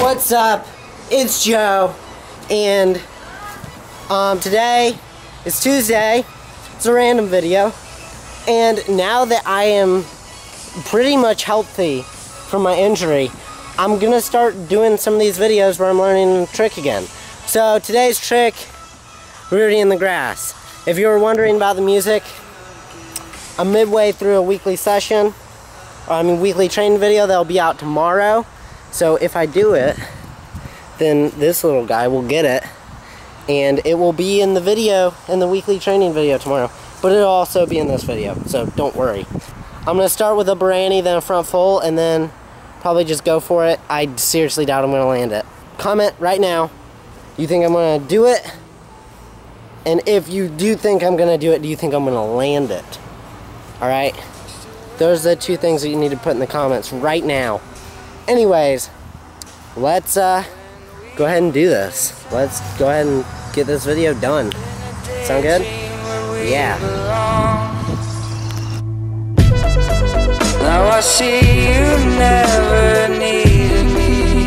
What's up? It's Joe, and um, today is Tuesday. It's a random video, and now that I am pretty much healthy from my injury, I'm gonna start doing some of these videos where I'm learning a trick again. So today's trick, Rudy in the grass. If you were wondering about the music, I'm midway through a weekly session, I mean weekly training video that'll be out tomorrow. So if I do it, then this little guy will get it and it will be in the video, in the weekly training video tomorrow. But it'll also be in this video, so don't worry. I'm gonna start with a Barani, then a front full, and then probably just go for it. I seriously doubt I'm gonna land it. Comment right now, you think I'm gonna do it? And if you do think I'm gonna do it, do you think I'm gonna land it? All right? Those are the two things that you need to put in the comments right now. Anyways, let's uh, go ahead and do this. Let's go ahead and get this video done. Sound good? Yeah. Now I see you never needed me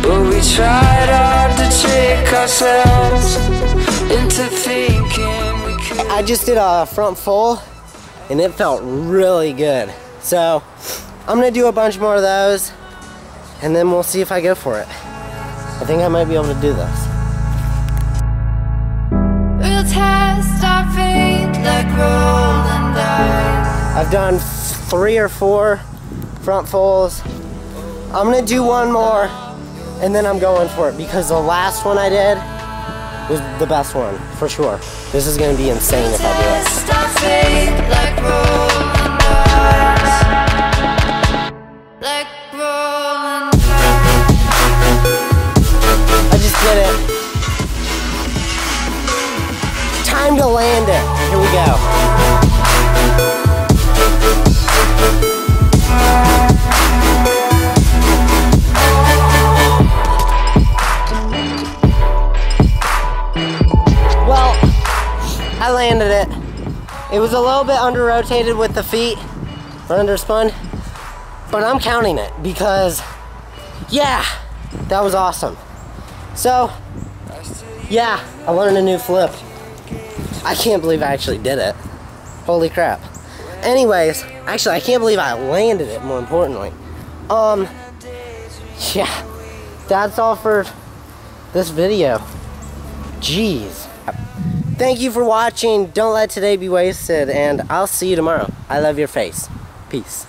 But we tried hard to trick ourselves Into thinking we could I just did a front full and it felt really good. So I'm gonna do a bunch more of those and then we'll see if I go for it. I think I might be able to do this. We'll test our fate like rolling dice. I've done three or four front fulls. I'm gonna do one more and then I'm going for it because the last one I did was the best one for sure. This is gonna be insane if I do it. Time to land it. Here we go. Well, I landed it. It was a little bit under rotated with the feet, or under spun, but I'm counting it because, yeah, that was awesome. So, yeah, I learned a new flip. I can't believe I actually did it. Holy crap. Anyways, actually, I can't believe I landed it, more importantly. Um, yeah, that's all for this video. Jeez. Thank you for watching. Don't let today be wasted, and I'll see you tomorrow. I love your face. Peace.